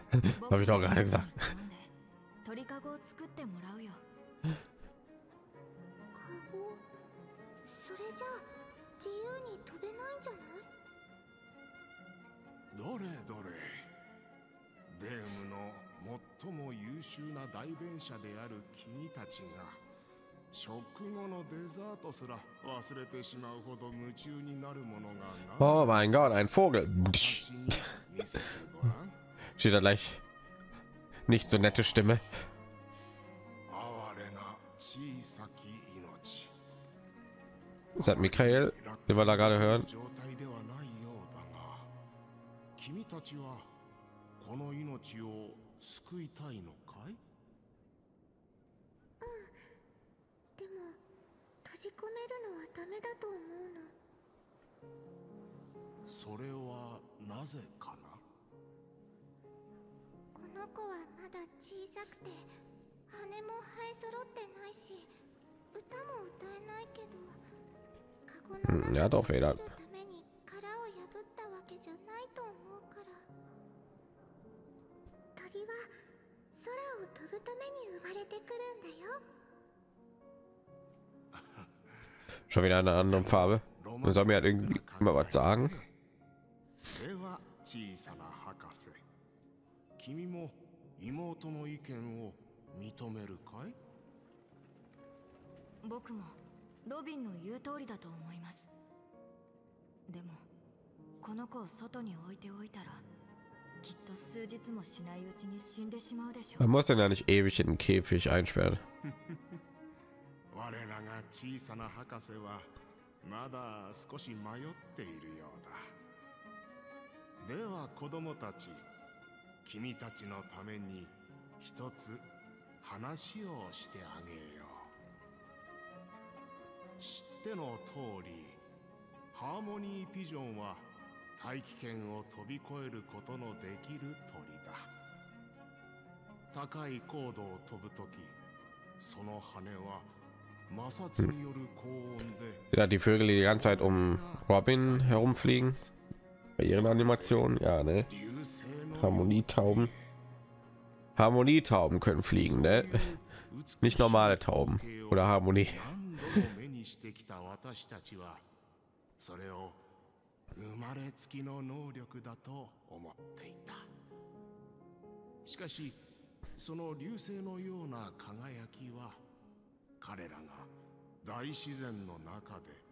Habe ich doch gerade gesagt. 鳥かごを作ってもらうよ。かご？それじゃあ自由に飛べないんじゃない？どれどれデームの最も優秀な代弁者である君たちが食後のデザートすら忘れてしまうほど夢中になるものが Oh mein Gott, ein Vogel. Steht da gleich. Nicht so nette Stimme. 哀れな小さき命 Das hat Michael, den wir da gerade hören. 君たちはこの命を救いたいのかい？でも閉じ込めるのはダメだと思うの。それはなぜかな？この子はまだ小さくて羽も生え揃ってないし歌も歌えないけどカゴの Hm, 中 er hat auch にを破ったわけじゃないと思うから。鳥は空を飛ぶために生まれてくるんだよ。Schon wieder eine andere Farbe. Man soll mir halt irgendwie immer was sagen. では小さな博士。君も妹の意見を認めるかい？僕もロビンの言う通りだと思います。でもこの子を外に置いておいたらきっと数日もしないうちに死んでしまうでしょ Man muss den ja nicht ewig in den Käfig einsperren. [laughs] 我らが小さな博士はまだ少し迷っているようだ。では子供たち君たちのために一つ話をしてあげよう。知っての通りハーモニーピジョンは大気圏を飛び越えることのできる鳥だ高い高度を飛ぶときその羽は摩擦による高音で Sind halt die Vögel, die die ganze Zeit um Robin herumfliegen. Bei ihren Animationen, ja, ne? Harmonietauben. Harmonietauben können fliegen, ne? Nicht normale Tauben oder Harmonie. 生まれつきの能力だと思っていた。しかしその流星のような輝きは彼らが大自然の中で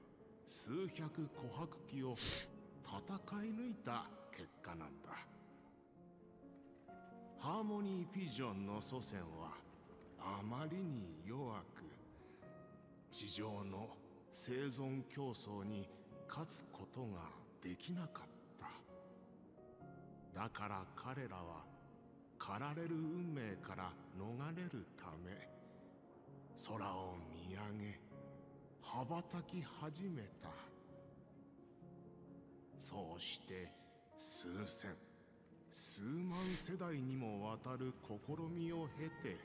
数百琥珀機を戦い抜いた結果なんだ。ハーモニーピジョンの祖先はあまりに弱く地上の生存競争に勝つことができなかった。だから彼らは狩られる運命から逃れるため空を見上げ羽ばたき始めた。そうして数千数万世代にもわたる試みを経て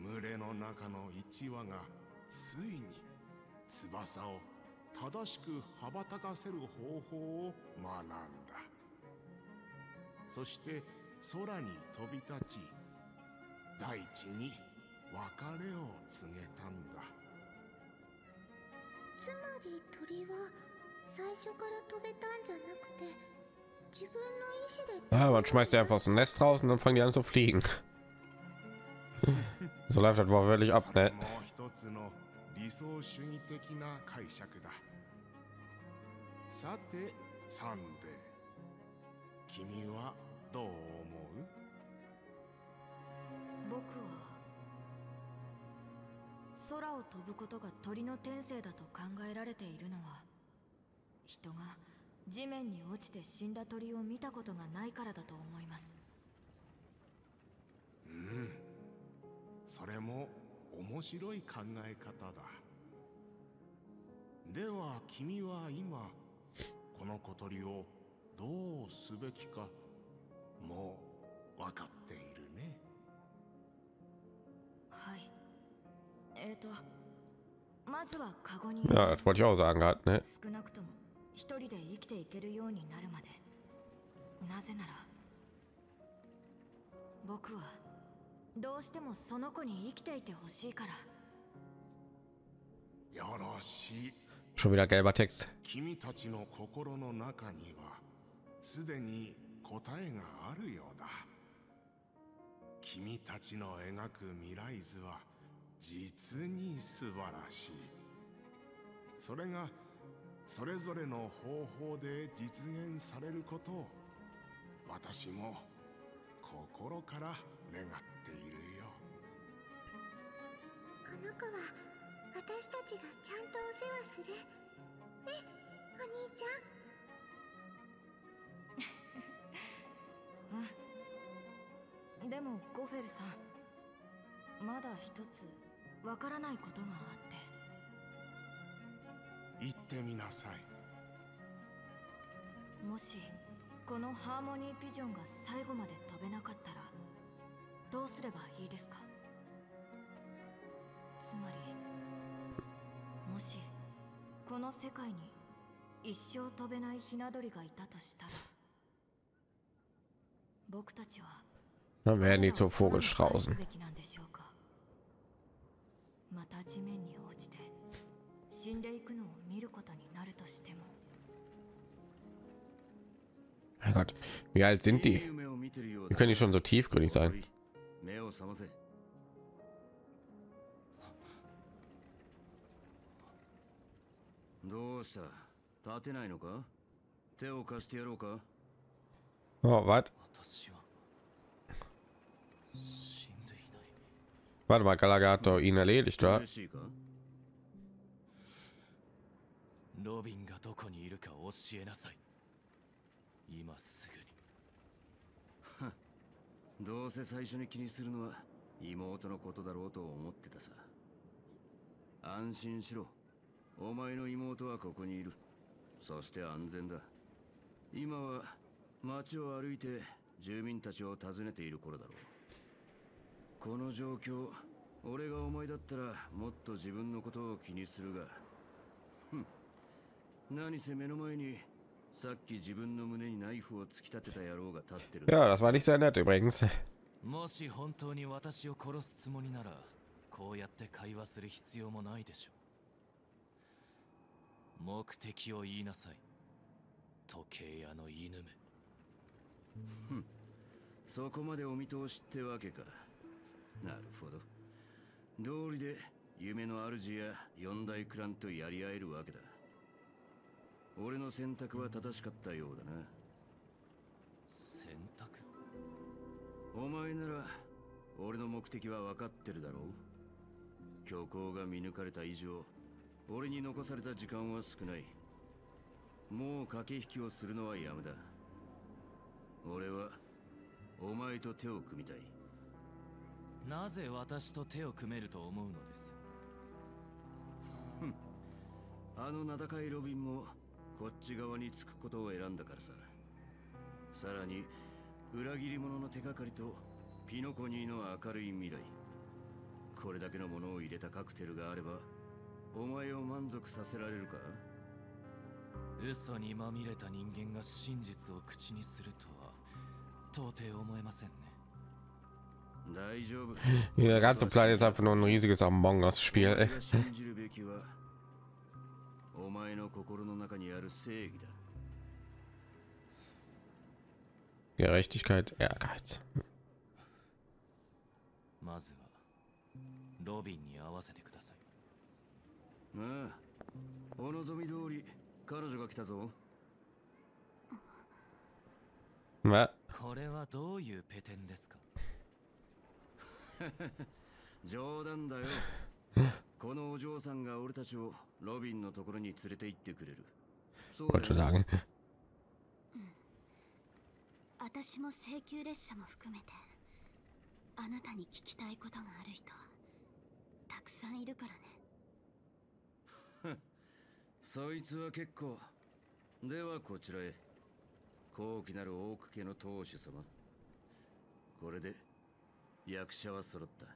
群れの中の一羽がついに翼を正しく羽ばたかせる方法を学んだ。そして空に飛び立ち大地に別れを告げたんだ。つまり鳥は最初から飛べたんじゃなくて自分の意思で飛べたんじゃなくて自分の意思で飛べたんじゃなくて自分の意思で飛べたんじゃなくて自分の意思で飛べたんじゃなくて理想主義的な解釈だ。さてサンデー。君はどう思う？僕は空を飛ぶことが鳥の天性だと考えられているのは人が地面に落ちて死んだ鳥を見たことがないからだと思います。うん。それも面白い考え方だ。では君は今この小鳥をどうすべきかもう分かっているね。はい。えーとまずはカゴに Ja, das wollte ich auch sagen gerade, ne? 少なくとも一人で生きていけるようになるまで。なぜなら僕はどうしてもその子に生きていてほしいから。よろしい。Schon wieder gelber Text. 君たちの心の中にはすでに答えがあるようだ。君たちの描く未来図は実に素晴らしい。それがそれぞれの方法で実現されることを私も心から願っての子は私たちがちゃんとお世話する。ねお兄ちゃん。うん。でもゴフェルさん。まだ一つわからないことがあって。言ってみなさい。もしこのハーモニーピジョンが最後まで飛べなかったらどうすればいいですか？つまりもしこの世界に一生飛べないひな鳥がいたとしたら僕たちは Dann werden die zu Vogelstraußen. また地面に落ちて死んでいくのを見ることになるとしても Mein Gott, wie alt sind die? 夢を見てるよう Wie だ können die schon so tiefgründig sein? 目を覚ませどうした？立てないのか？手を貸してやろうか？Oh, was? 私は。死んでいない。Warte mal, か？ロビンがどこにいるか教えなさい。今すぐに。どうせ最初に気にするのは妹のことだろうと思ってたさ。安心しろお前の妹はここにいる。そして安全だ。今は街を歩いて住民たちを訪ねている頃だろう。この状況俺がお前だったらもっと自分のことを気にするが。ふん。何せ目の前にさっき自分の胸にナイフを突き立てた野郎が立ってる。Ja, das war nicht sehr nett übrigens. もし本当に私を殺すつもりならこうやって会話する必要もないでしょう目的を言いなさい。時計屋の犬め。ふん。そこまでお見通しってわけか。なるほど。道理で夢の主や四大クランとやり合えるわけだ。俺の選択は正しかったようだな。選択？お前なら俺の目的は分かってるだろう。虚構が見抜かれた以上俺に残された時間は少ない。もう駆け引きをするのはやめだ。俺はお前と手を組みたい。なぜ私と手を組めると思うのです？あの名高いロビンもこっち側につくことを選んだからさ。さらに裏切り者の手がかりとピノコニーの明るい未来。これだけのものを入れたカクテルがあればお前を満足させられるか？嘘にまみれた人間が真実を口にするとは到底思えませんね。大丈夫。Der ganze Planet ist einfach nur ein riesiges Among Us-Spiel. 俺が信じるべきはお前の心の中にある正義だ Gerechtigkeit, Ehrgeiz. まずはロビンに会わせてくださいああお望み通り彼女が来たぞ。Was? これはどういうペテンですか？[laughs] 冗談だよ。このお嬢さんが俺たちをロビンのところに連れて行ってくれる。そうだ sagen. 私も請求列車も含めてあなたに聞きたいことがある人たくさんいるからねそいつは結構。ではこちらへ。高貴なるオーク家の当主様。これで役者は揃った。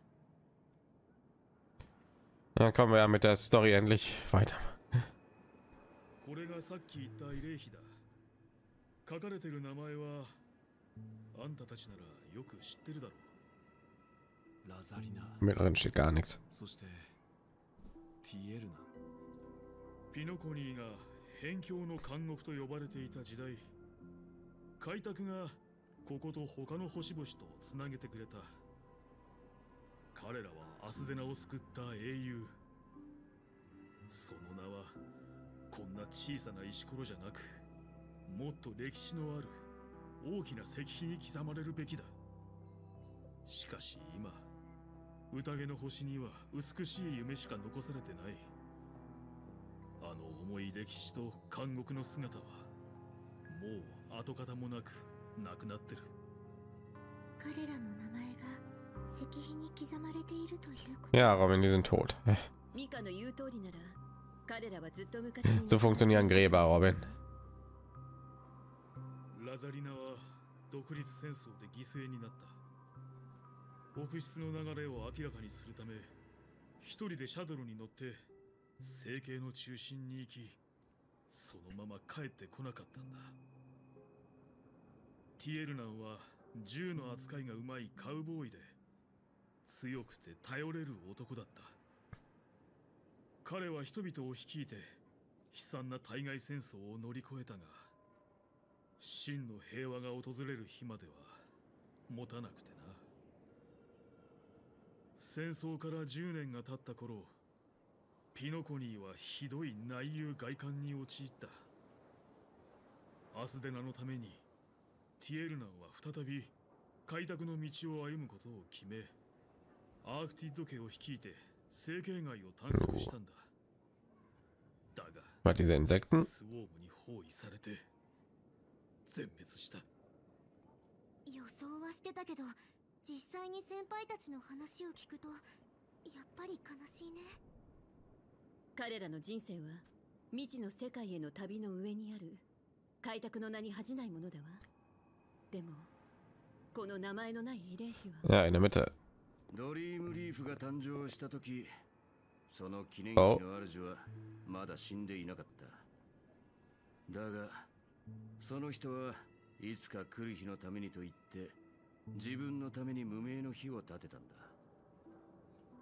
Dann kommen wir ja mit der Story endlich weiter. [laughs] これがさっき言った慰霊碑だ。書かれてる名前はあんたたちならよく知ってるだろう。ラザリナ。Im Mittleren steht gar nichts. そしてティエルナピノコニーが辺境の監獄と呼ばれていた時代開拓がここと他の星々とつなげてくれた。彼らはアスデナを救った英雄。その名はこんな小さな石ころじゃなくもっと歴史のある大きな石碑に刻まれるべきだ。しかし今宴の星には美しい夢しか残されてない。あの重い歴史と監獄の姿はもう跡形もなくなくなってる。彼らの名前が石碑に刻まれているということ。Ja, Robin, die sind tot. ミカの言う通りなら彼らはずっと昔に。So funktionieren Gräber, Robin. ラザリナは独立戦争で犠牲になった。奥室の流れを明らかにするため一人でシャドルに乗って整形の中心に行きそのまま帰ってこなかったんだ。ティエルナンは銃の扱いがうまいカウボーイで強くて頼れる男だった。彼は人々を率いて悲惨な対外戦争を乗り越えたが真の平和が訪れる日までは持たなくてな。戦争から10年が経った頃ピノコニーはひどい内憂外患に陥った。アスデナのためにティエルナンは再び開拓の道を歩むことを決めアークティッド家を率いて整形外を探索したんだ。だが?スウォームに包囲されて全滅した。予想はしてたけど実際に先輩たちの話を聞くとやっぱり悲しいね彼らの人生は未知の世界への旅の上にある開拓の名に恥じないものではでもこの名前のない慰霊碑は。Ja, in der Mitte. ドリームリーフが誕生した時その記念碑の主はまだ死んでいなかった。だがその人はいつか来る日のためにと言って自分のために無名の火を立てたんだ。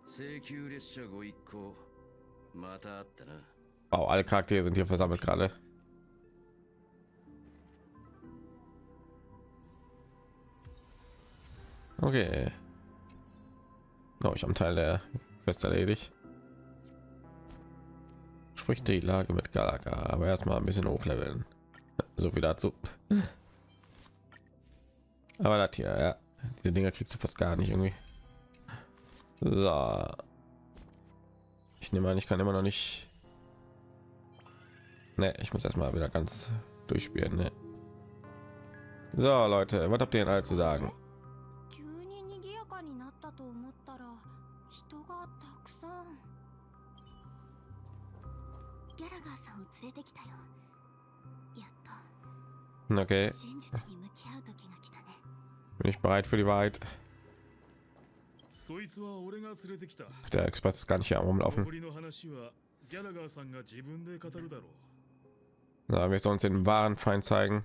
請求列車ご一行 Wow, alle Charaktere sind hier versammelt gerade. Okay. Oh, ich am Teil der Quest erledigt. Spricht die Lage mit Galaga, aber erstmal ein bisschen hochleveln. So viel dazu. Aber das hier, ja, diese Dinger kriegst du fast gar nicht irgendwie. So. Ich nehme an, ich kann immer noch nicht. Ne, ich muss erstmal wieder ganz durchspielen. Ne? So, Leute, was habt ihr denn all zu sagen? Okay. Bin ich bereit für die Wahrheit? Der Experte ist gar nicht hier am Rumlaufen. Na, wir sollen uns den wahren Feind zeigen.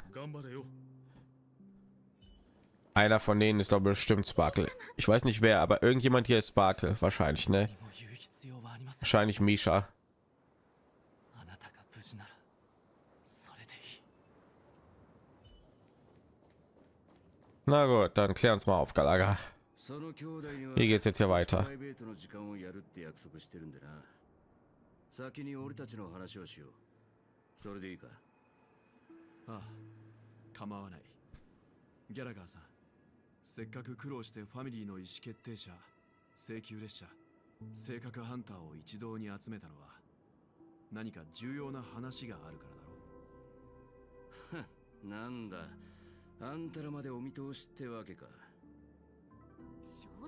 Einer von denen ist doch bestimmt Sparkle. Ich weiß nicht wer, aber irgendjemand hier ist Sparkle. Wahrscheinlich, ne? Wahrscheinlich Misha. Na gut, dann klär uns mal auf, Galaga. その兄弟には Hier geht's jetzt hier プ weiter. ライベートの時間をやるって約束してるんでな。先に俺たちの話をしよう。それでいいか？ああ構わない。ギャラガーさんせっかく苦労してファミリーの意思決定者請求列車性格ハンターを一堂に集めたのは何か重要な話があるからだろ [laughs] なんだ。あんたらまでお見通しってわけか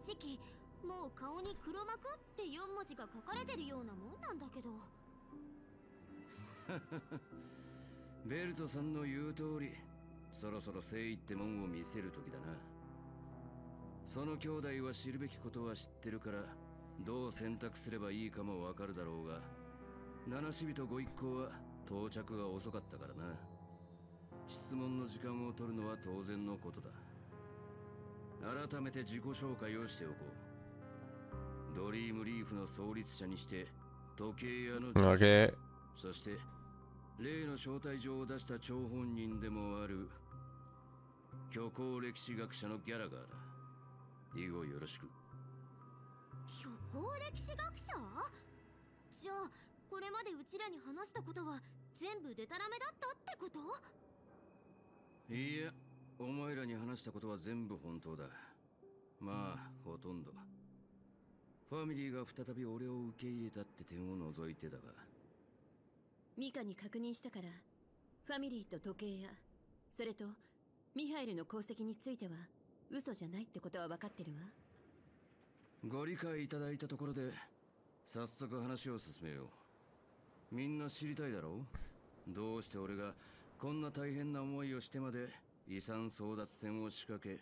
正直もう顔に黒幕って4文字が書かれてるようなもんなんだけど。[laughs] ベルトさんの言う通りそろそろ誠意ってもんを見せる時だな。その兄弟は知るべきことは知ってるからどう選択すればいいかもわかるだろうが七死人ご一行は到着が遅かったからな。質問の時間を取るのは当然のことだ。改めて自己紹介をしておこう。ドリームリーフの創立者にして時計屋の Okay. そして例の招待状を出した張本人でもある虚構歴史学者のギャラガーだ。以後よろしく。虚構歴史学者？じゃあこれまでうちらに話したことは全部デタラメだったってこと？いやお前らに話したことは全部本当だ。まあほとんど。ファミリーが再び俺を受け入れたって点を除いてだが。ミカに確認したからファミリーと時計屋それとミハイルの功績については嘘じゃないってことは分かってるわ。ご理解いただいたところで早速話を進めよう。みんな知りたいだろう？どうして俺がこんな大変な思いをしてまで遺産争奪戦を仕掛け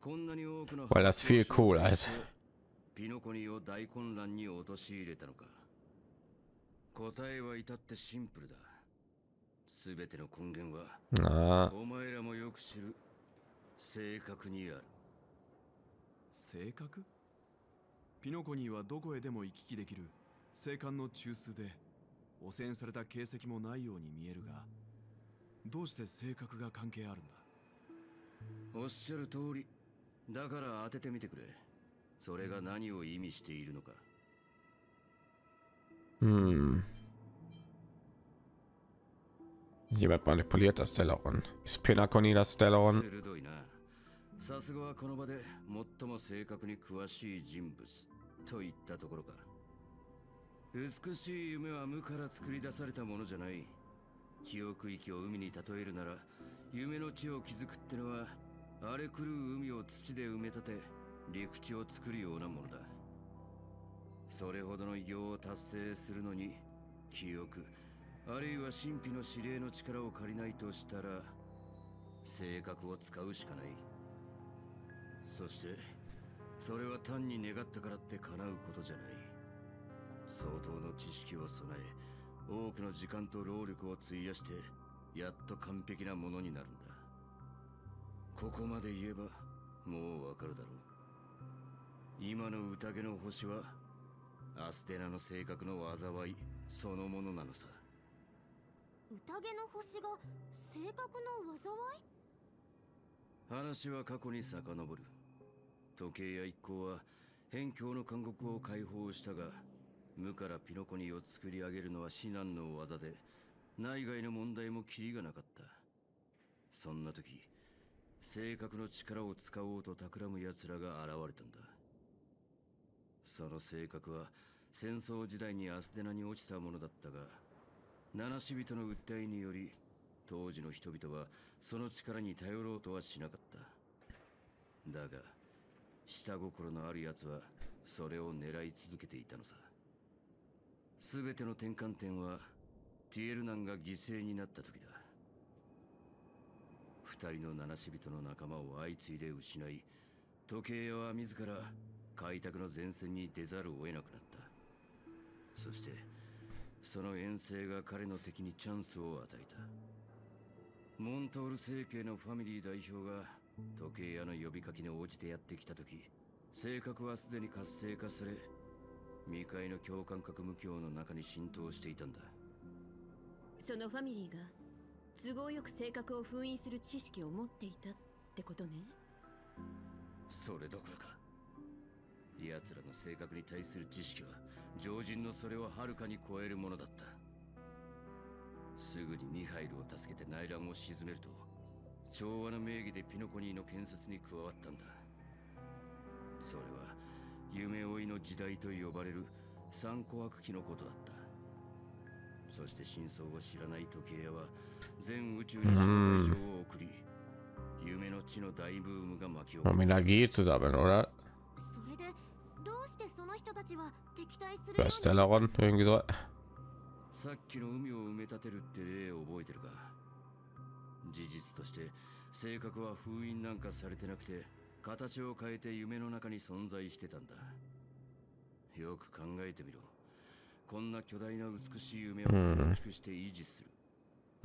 こんなに多くの Weil das viel cooler ist. ピノコニーを大混乱に陥れたのか。答えは至ってシンプルだ。全ての根源は Na, お前らもよく知る性格にある。性格ピノコニーはどこへでも行き来できる聖艦の中枢で汚染された形跡もないように見えるがどうして性格が関係あるんだ？おっしゃる通り。だから当ててみてくれ。それが何を意味しているのか。Hm. Jemand manipuliert das Stelleron. Ist Pinaconi das な。さすがはこの場で最も正確に詳しい人物。といったところか。美しい夢は無から作り出されたものじゃない。記憶域を海に例えるなら夢の地を築くってのは荒れ狂う海を土で埋め立て陸地を作るようなものだ。それほどの偉業を達成するのに記憶あるいは神秘の指令の力を借りないとしたら性格を使うしかない。そしてそれは単に願ったからって叶うことじゃない。相当の知識を備え多くの時間と労力を費やしてやっと完璧なものになるんだ。ここまで言えばもうわかるだろう。今の宴の星はアステナの性格の災いそのものなのさ。宴の星が性格の災い？話は過去に遡る。時計や一行は辺境の監獄を解放したが無からピノコニを作り上げるのは至難の技で内外の問題もキリがなかった。そんな時性格の力を使おうと企む奴らが現れたんだ。その性格は戦争時代にアステナに落ちたものだったが七死人の訴えにより当時の人々はその力に頼ろうとはしなかった。だが下心のある奴はそれを狙い続けていたのさ。全ての転換点はティエルナンが犠牲になった時だ。二人の七死人の仲間を相次いで失い時計屋は自ら開拓の前線に出ざるを得なくなった。そしてその遠征が彼の敵にチャンスを与えた。モントール政系のファミリー代表が時計屋の呼びかけに応じてやってきた時性格はすでに活性化され未開の共感覚無教の中に浸透していたんだ。そのファミリーが都合よく性格を封印する知識を持っていたってことね。それどころか。奴らの性格に対する知識は常人のそれをはるかに超えるものだった。すぐにミハイルを助けて内乱を鎮めると調和の名義でピノコニーの建設に加わったんだ。それは夢追いの時代と呼ばれる三琥珀期のことだった。そして真相を知らない時計屋は全宇宙に招待状を送り夢の地の大ブームが巻き起こ einer G zusammen, oder? それでどうしてその人たちは敵対する Bei Stellaron, irgendwie so. さっきの海を埋め立てるって例を覚えてるか？事実として性格は封印なんかされてなくて形を変えて夢の中に存在してたんだ。よく考えてみろこんな巨大な美しい夢をうん。構築して維持する。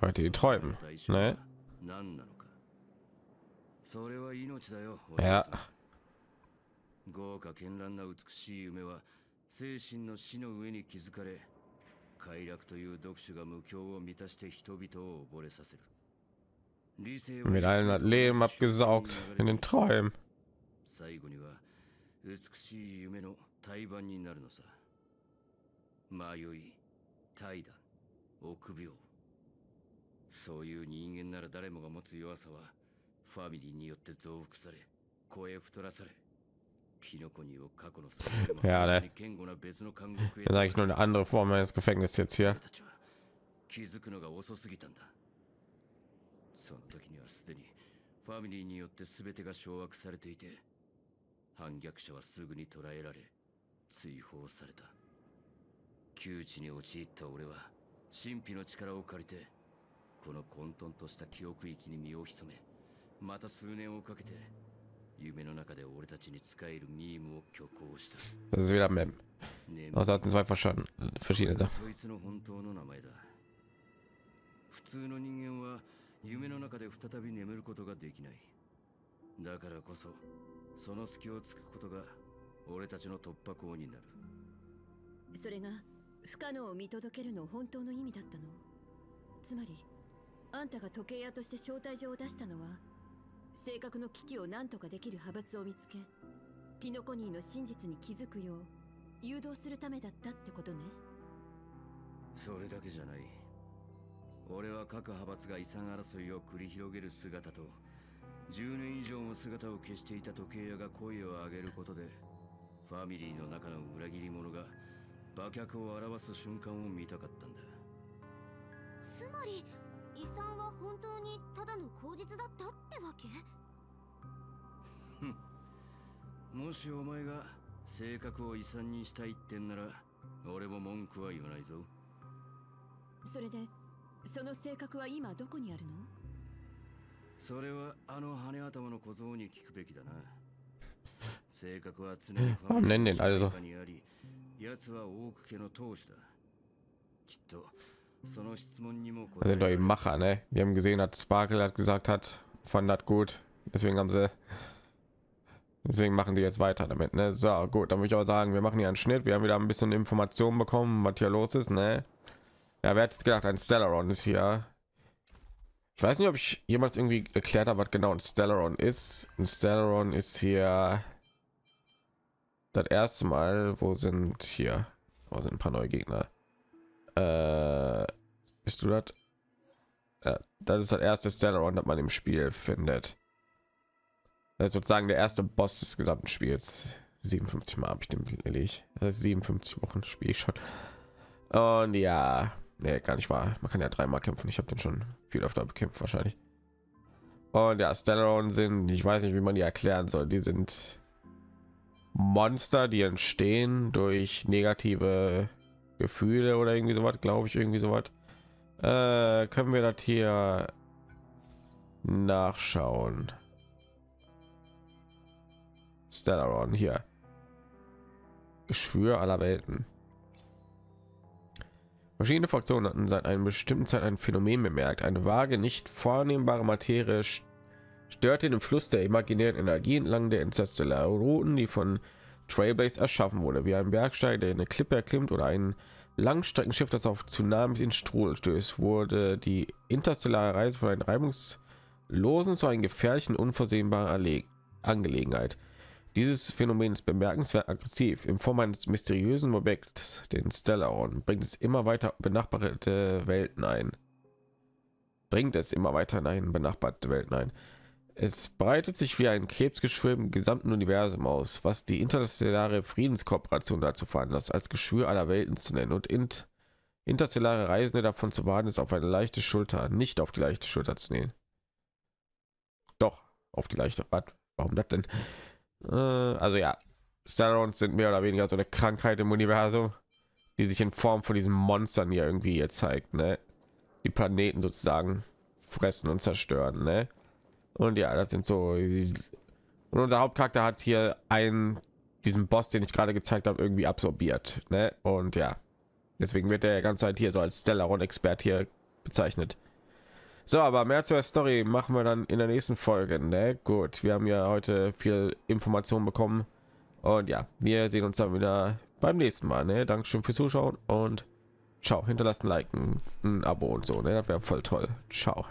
Heute die träumen, ne? 何なのか。それは命だよ Ja. 豪華絢爛な美しい夢は精神の死の上に築かれ快楽という読書が無教を満たして人々を溺れさせる。Mit allen hat Leben abgesaugt in den Träumen. 最後には美しい夢の対バンになるのさ迷い怠惰臆病そういう人間なら誰もが持つ弱さはファミリーによって増幅され声太らされピノコニーを過去 Ja, ne? ist eigentlich nur eine andere Form eines Gefängnisses jetzt hier. 気づくのが遅すぎたんだその時にはすでにファミリーによって全てが掌握されていて反逆者はすぐに捕らえられ追放された窮地に陥った俺は神秘の力を借りてこの混沌とした記憶域に身を潜めまた数年をかけて夢の中で俺たちに使えるミームを虚構した Das ist wieder Mem. Also hatten zwei verschiedene, verschiedene Sachen. そいつの本当の名前だ普通の人間は夢の中で再び眠ることができないだからこそその隙をつくことが俺たちの突破口になるそれが不可能を見届けるの本当の意味だったの？つまりあんたが時計屋として招待状を出したのは性格の危機を何とかできる派閥を見つけピノコニーの真実に気づくよう誘導するためだったってことね？それだけじゃない。俺は各派閥が遺産争いを繰り広げる姿と10年以上も姿を消していた時計屋が声を上げることでファミリーの中の裏切り者が馬脚を表す瞬間を見たかったんだ。つまり遺産は本当にただの口実だったってわけ？もしお前が性格を遺産にしたいってんなら俺も文句は言わないぞ。それでその性格は今どこにあるの？それはあの羽頭の小僧に聞くべきだな。[laughs] 性格は常にファ Warum ミリ nennen ー den の alle so? 中にあり奴は多く家の当主だきっと その質問にも Das sind doch die Macher, ne? Die haben gesehen, hat Sparkle hat gesagt hat, fand das gut. Deswegen haben sie, deswegen machen die jetzt weiter damit, ne? So, gut, dann würde ich auch sagen, wir machen hier einen Schnitt. Wir haben wieder ein bisschen Informationen bekommen, was hier los ist, ne? Ja, wer hat jetzt gedacht, ein Stellaron ist hier. Ich weiß nicht, ob ich jemals irgendwie erklärt habe, was genau ein Stellaron ist. Ein Stellaron ist hier das erste Mal, wo sind hier? Wo sind ein paar neue Gegner? Äh, bist du das? Ja, das ist das erste Stellaron, das man im Spiel findet. Das ist sozusagen der erste Boss des gesamten Spiels. 57 Mal habe ich den erledigt. Das ist 57 Wochen spiele ich schon. Und ja, nee, gar nicht wahr. Man kann ja dreimal kämpfen. Ich habe den schon viel öfter bekämpft wahrscheinlich. Und ja, Stellaron sind, ich weiß nicht, wie man die erklären soll. Die sind Monster, die entstehen durch negative Gefühle oder irgendwie sowas, glaube ich, irgendwie sowas. Äh, können wir das hier nachschauen? Stellaron hier. Geschwür aller Welten. Verschiedene Fraktionen hatten seit einer bestimmten Zeit ein Phänomen bemerkt. Eine vage, nicht vornehmbare Materie störte den Fluss der imaginären Energie entlang der interstellaren Routen, die von Trailblaze erschaffen wurde, wie ein Bergsteiger, der eine Klippe erklimmt oder ein Langstreckenschiff, das auf Tsunamis in Strudel stößt, wurde die interstellare Reise von einer reibungslosen zu einer gefährlichen, unversehbaren Angelegenheit. Dieses Phänomen ist bemerkenswert aggressiv. In Form eines mysteriösen Objekts, den Stellaron, bringt es immer weiter benachbarte Welten ein. Bringt es immer weiter in benachbarte Welten ein. Es breitet sich wie ein Krebsgeschwür im gesamten Universum aus, was die interstellare Friedenskooperation dazu veranlasst, als Geschwür aller Welten zu nennen und int interstellare Reisende davon zu warnen, es auf eine leichte Schulter, nicht auf die leichte Schulter zu nehmen. Doch, auf die leichte. Was? Warum das denn? Äh, also ja, Stellarons sind mehr oder weniger so eine Krankheit im Universum, die sich in Form von diesen Monstern hier irgendwie hier zeigt, ne? Die Planeten sozusagen fressen und zerstören, ne? Und ja, das sind so. Und unser Hauptcharakter hat hier einen, diesen Boss, den ich gerade gezeigt habe, irgendwie absorbiert. Ne? Und ja, deswegen wird der ganze Zeit hier so als Stellaron-Expert hier bezeichnet. So, aber mehr zur Story machen wir dann in der nächsten Folge. Ne? Gut, wir haben ja heute viel Informationen bekommen. Und ja, wir sehen uns dann wieder beim nächsten Mal. Ne? Dankeschön fürs Zuschauen und ciao. Hinterlasst ein ein Abo und so. Ne? Das wäre voll toll. Ciao.